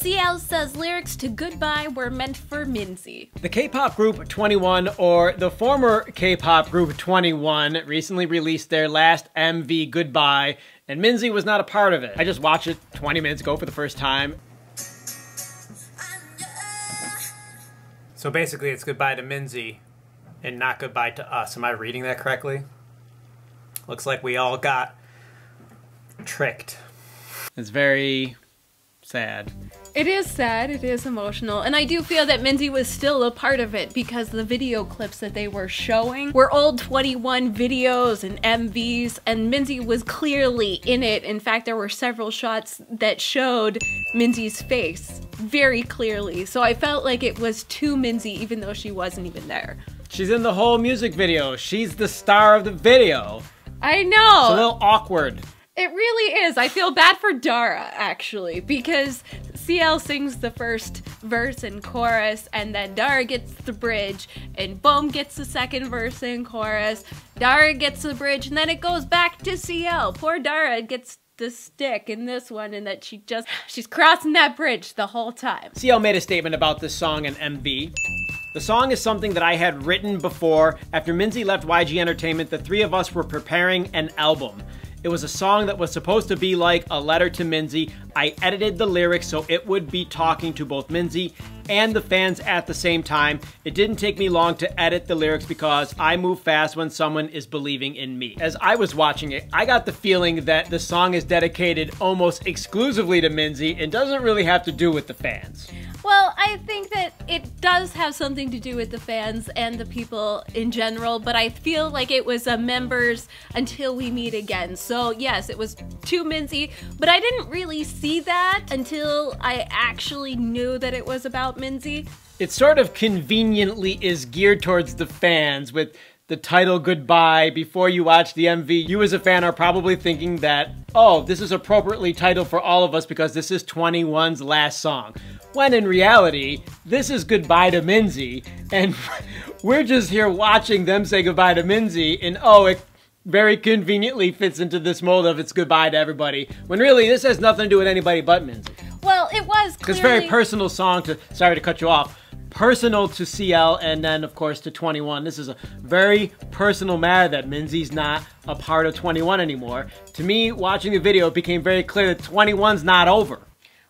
CL says lyrics to Goodbye were meant for Minzy. The K-pop group 2NE1, or the former K-pop group 2NE1, recently released their last MV Goodbye, and Minzy was not a part of it. I just watched it 20 minutes ago for the first time. So basically it's goodbye to Minzy and not goodbye to us. Am I reading that correctly? Looks like we all got tricked. It's very sad. It is sad, it is emotional, and I do feel that Minzy was still a part of it because the video clips that they were showing were old 2NE1 videos and MVs, and Minzy was clearly in it. In fact, there were several shots that showed Minzy's face very clearly, so I felt like it was to Minzy even though she wasn't even there. She's in the whole music video. She's the star of the video. I know. It's a little awkward. It really is. I feel bad for Dara, actually, because CL sings the first verse and chorus, and then Dara gets the bridge, and Bom gets the second verse and chorus. Dara gets the bridge, and then it goes back to CL. Poor Dara gets the stick in this one, and that she just, she's crossing that bridge the whole time. CL made a statement about this song and MV. The song is something that I had written before. After Minzy left YG Entertainment, the three of us were preparing an album. It was a song that was supposed to be like a letter to Minzy. I edited the lyrics so it would be talking to both Minzy and the fans at the same time. It didn't take me long to edit the lyrics because I move fast when someone is believing in me. As I was watching it, I got the feeling that the song is dedicated almost exclusively to Minzy and doesn't really have to do with the fans. Well, I think that it does have something to do with the fans and the people in general, but I feel like it was a members until we meet again. So, yes, it was too Minzy, but I didn't really see that until I actually knew that it was about Minzy. It sort of conveniently is geared towards the fans with the title Goodbye before you watch the MV. You as a fan are probably thinking that, oh, this is appropriately titled for all of us because this is 2NE1's last song. When in reality, this is Goodbye to Minzy, and we're just here watching them say goodbye to Minzy, and oh, it very conveniently fits into this mold of it's goodbye to everybody, when really this has nothing to do with anybody but Minzy. Well, it was Because very personal song to, sorry to cut you off, personal to CL and then of course to 2NE1. This is a very personal matter that Minzy's not a part of 2NE1 anymore. To me, watching the video, it became very clear that 2NE1's not over.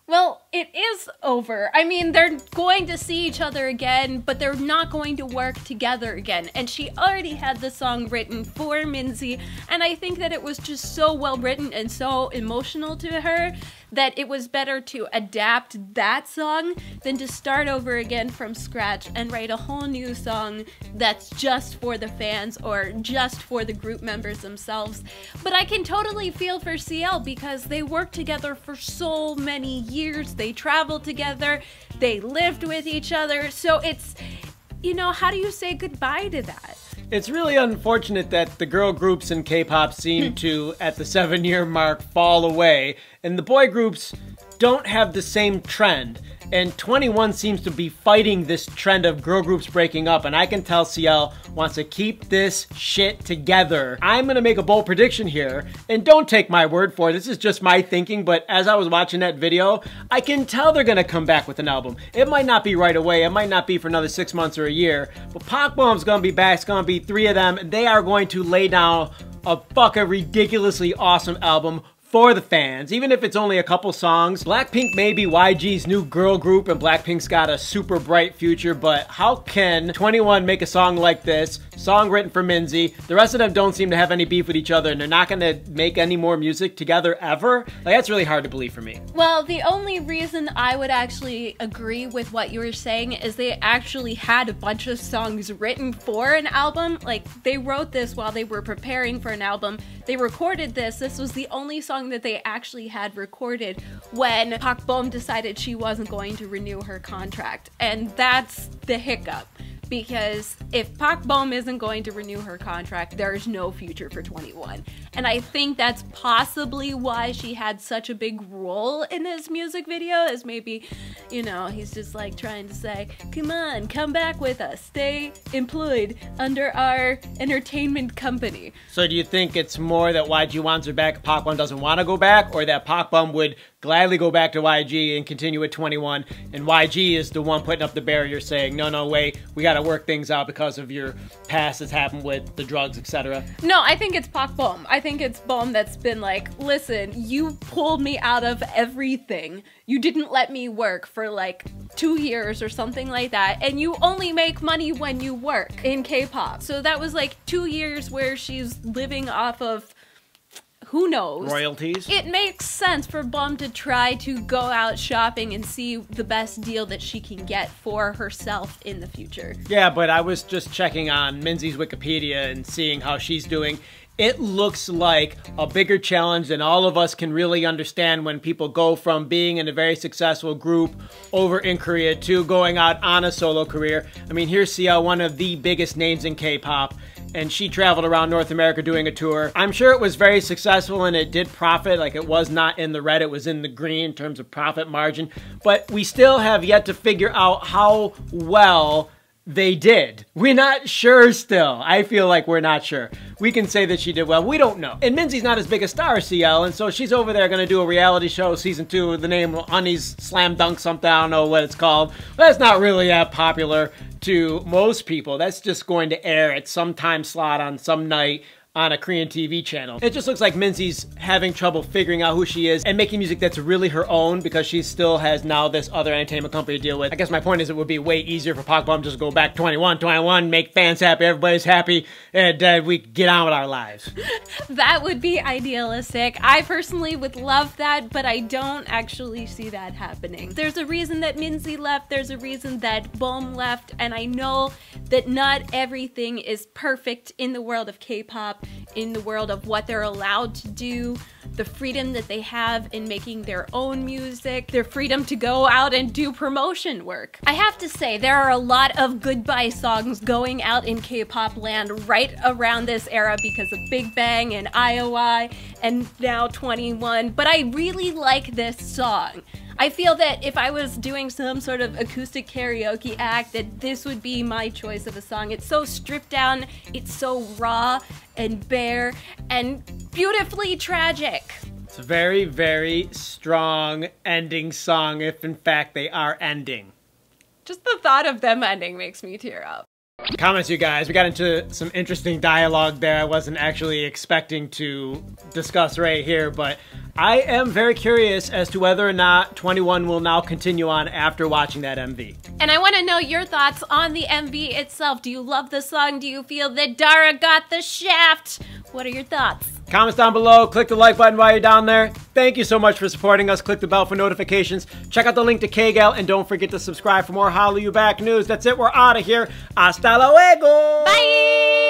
Well, it is over. I mean, they're going to see each other again, but they're not going to work together again. And she already had the song written for Minzy, and I think that it was just so well written and so emotional to her that it was better to adapt that song than to start over again from scratch and write a whole new song that's just for the fans or just for the group members themselves. But I can totally feel for CL because they worked together for so many years. They traveled together, they lived with each other. So it's, you know, how do you say goodbye to that? It's really unfortunate that the girl groups in K-pop seem hmm. to, at the seven-year mark, fall away, and the boy groups don't have the same trend. And 2NE1 seems to be fighting this trend of girl groups breaking up, and I can tell CL wants to keep this shit together. I'm gonna make a bold prediction here, and don't take my word for it, this is just my thinking, but as I was watching that video, I can tell they're gonna come back with an album. It might not be right away, it might not be for another six months or a year, but Park Bom's gonna be back, it's gonna be three of them, and they are going to lay down a fucking ridiculously awesome album for the fans, even if it's only a couple songs. Blackpink may be YG's new girl group and Blackpink's got a super bright future, but how can 2NE1 make a song like this, song written for Minzy, the rest of them don't seem to have any beef with each other and they're not gonna make any more music together ever? Like that's really hard to believe for me. Well, the only reason I would actually agree with what you were saying is they actually had a bunch of songs written for an album. Like they wrote this while they were preparing for an album. They recorded this. This was the only song song that they actually had recorded when Park Bom decided she wasn't going to renew her contract. And that's the hiccup because if Park Bom isn't going to renew her contract, there is no future for 2NE1. And I think that's possibly why she had such a big role in this music video, as maybe, you know, he's just like trying to say, come on, come back with us, stay employed under our entertainment company. So do you think it's more that YG wants her back, Park Bom doesn't want to go back, or that Pak Bom would gladly go back to YG and continue at 2NE1. And YG is the one putting up the barrier saying, no, no, wait, we got to work things out because of your past that's happened with the drugs, etc. No, I think it's Park Bom. I think it's Bom that's been like, listen, you pulled me out of everything. You didn't let me work for like two years or something like that. And you only make money when you work in K pop. So that was like two years where she's living off of who knows? Royalties. It makes sense for Bom to try to go out shopping and see the best deal that she can get for herself in the future. Yeah, but I was just checking on Minzy's Wikipedia and seeing how she's doing. It looks like a bigger challenge than all of us can really understand when people go from being in a very successful group over in Korea to going out on a solo career. I mean, here's CL, one of the biggest names in K-pop, and she traveled around North America doing a tour. I'm sure it was very successful and it did profit. Like it was not in the red, it was in the green in terms of profit margin. But we still have yet to figure out how well they did. We're not sure still. I feel like we're not sure. We can say that she did well. We don't know. And Minzy's not as big a star as CL, and so she's over there going to do a reality show, season two, with the name Unnie's Slam Dunk something. I don't know what it's called. But that's not really that popular to most people. That's just going to air at some time slot on some night on a Korean TV channel. It just looks like Minzy's having trouble figuring out who she is and making music that's really her own because she still has now this other entertainment company to deal with. I guess my point is it would be way easier for Park Bom just to go back 2NE1, 2NE1, make fans happy, everybody's happy, and uh, we get on with our lives. that would be idealistic. I personally would love that, but I don't actually see that happening. There's a reason that Minzy left, there's a reason that Bom left, and I know that not everything is perfect in the world of K-pop in the world of what they're allowed to do, the freedom that they have in making their own music, their freedom to go out and do promotion work. I have to say, there are a lot of goodbye songs going out in K-pop land right around this era because of Big Bang and IOI and now 2NE1, but I really like this song. I feel that if I was doing some sort of acoustic karaoke act, that this would be my choice of a song. It's so stripped down, it's so raw and bare, and beautifully tragic. It's a very, very strong ending song, if in fact they are ending. Just the thought of them ending makes me tear up. Comments, you guys. We got into some interesting dialogue there. I wasn't actually expecting to discuss right here, but I am very curious as to whether or not 2NE1 will now continue on after watching that MV. And I want to know your thoughts on the MV itself. Do you love the song? Do you feel that Dara got the shaft? What are your thoughts? Comments down below. Click the like button while you're down there. Thank you so much for supporting us. Click the bell for notifications. Check out the link to KAYGAL and don't forget to subscribe for more Hallyu Back news. That's it. We're out of here. Hasta luego. Bye.